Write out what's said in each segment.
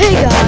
Hey guys,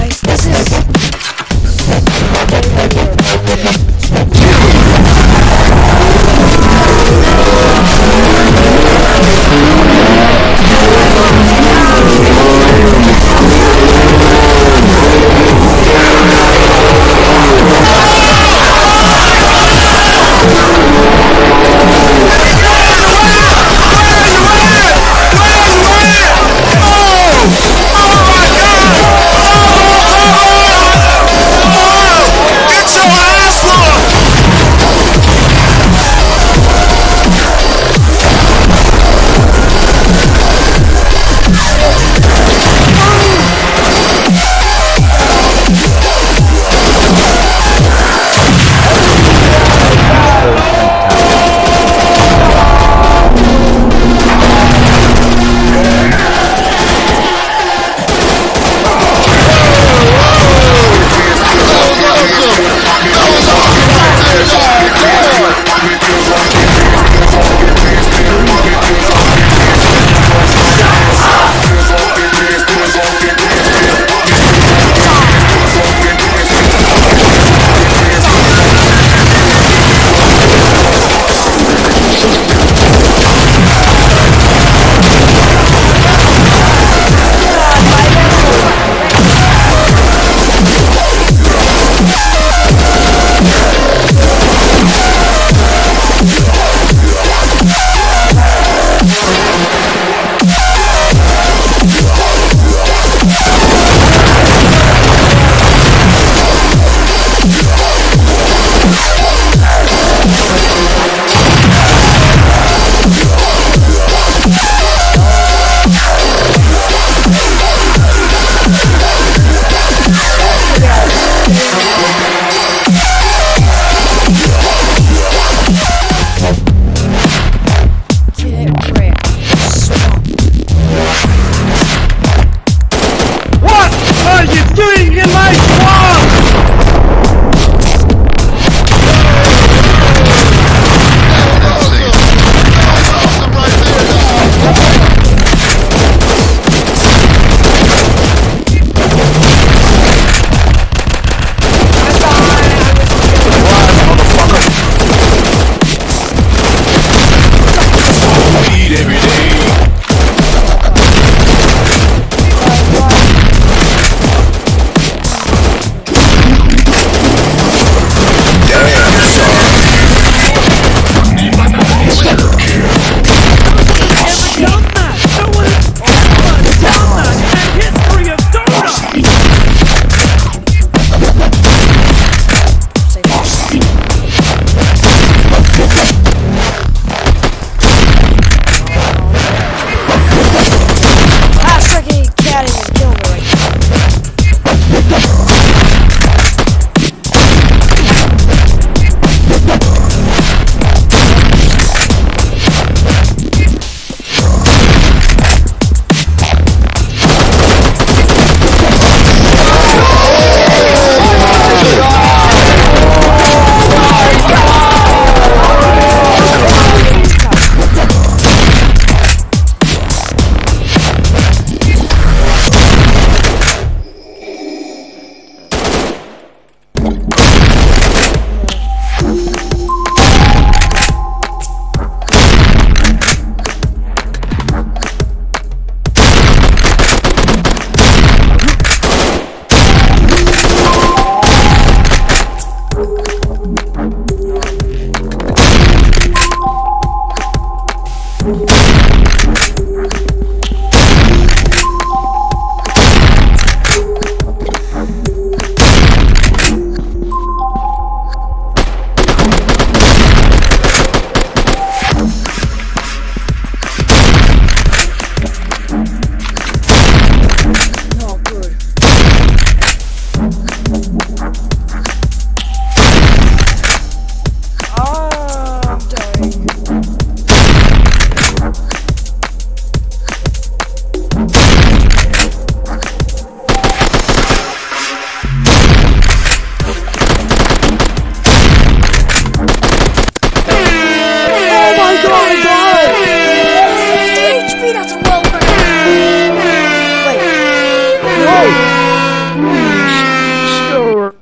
Store.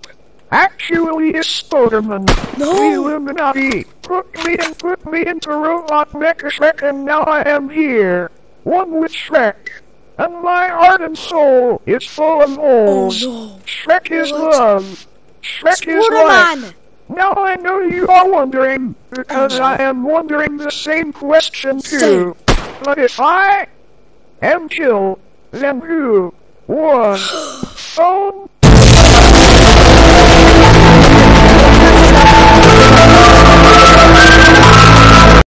Actually, a storeman. No. The Illuminati. Put me and put me into robot mecha Shrek, and now I am here. One with Shrek. And my heart and soul is full of holes. Oh, no. Shrek is love. Shrek Spurman. is life. Now I know you are wondering, because I am wondering the same question too. But if I am killed, then who? Won? Phone